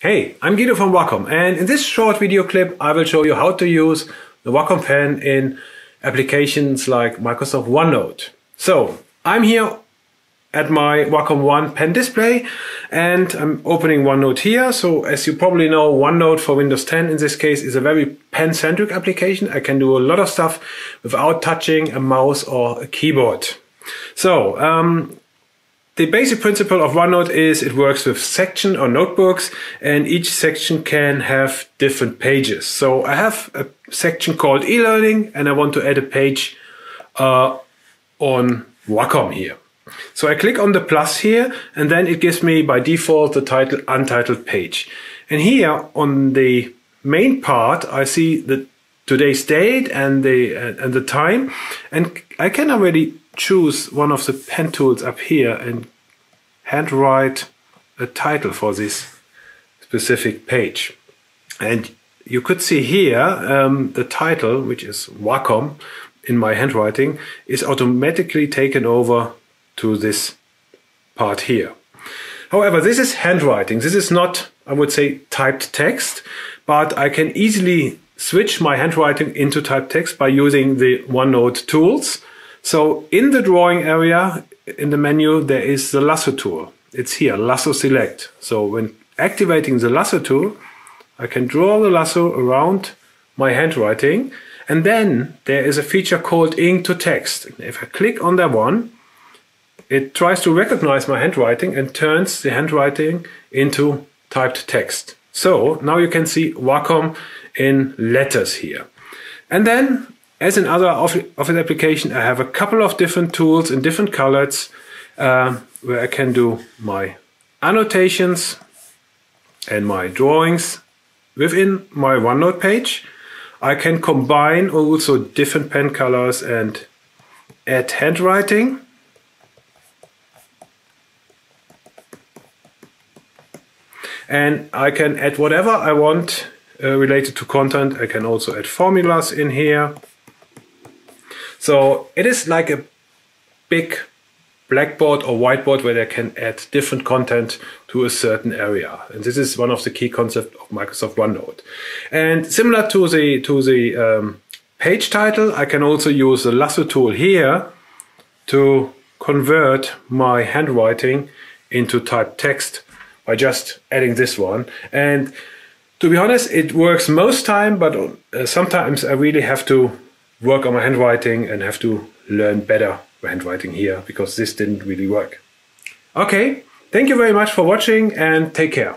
Hey, I'm Guido from Wacom and in this short video clip I will show you how to use the Wacom pen in applications like Microsoft OneNote. So I'm here at my Wacom One pen display and I'm opening OneNote here. So as you probably know, OneNote for Windows 10 in this case is a very pen-centric application. I can do a lot of stuff without touching a mouse or a keyboard. So um, the basic principle of OneNote is it works with section or notebooks and each section can have different pages. So I have a section called e-learning and I want to add a page uh, on Wacom here. So I click on the plus here and then it gives me by default the title untitled page. And here on the main part I see the today's date and the uh, and the time and I can already choose one of the pen tools up here and handwrite a title for this specific page. And you could see here um, the title, which is Wacom in my handwriting, is automatically taken over to this part here. However, this is handwriting. This is not, I would say, typed text, but I can easily switch my handwriting into typed text by using the OneNote tools. So in the drawing area, in the menu, there is the lasso tool. It's here, lasso select. So when activating the lasso tool, I can draw the lasso around my handwriting. And then there is a feature called ink to text. If I click on that one, it tries to recognize my handwriting and turns the handwriting into typed text. So now you can see Wacom in letters here. And then as in other Office application, I have a couple of different tools in different colors uh, where I can do my annotations and my drawings within my OneNote page. I can combine also different pen colors and add handwriting. And I can add whatever I want uh, related to content. I can also add formulas in here. So it is like a big blackboard or whiteboard where they can add different content to a certain area. And this is one of the key concepts of Microsoft OneNote. And similar to the, to the um, page title, I can also use the lasso tool here to convert my handwriting into typed text by just adding this one. And to be honest, it works most time, but uh, sometimes I really have to work on my handwriting and have to learn better handwriting here because this didn't really work. Okay, thank you very much for watching and take care.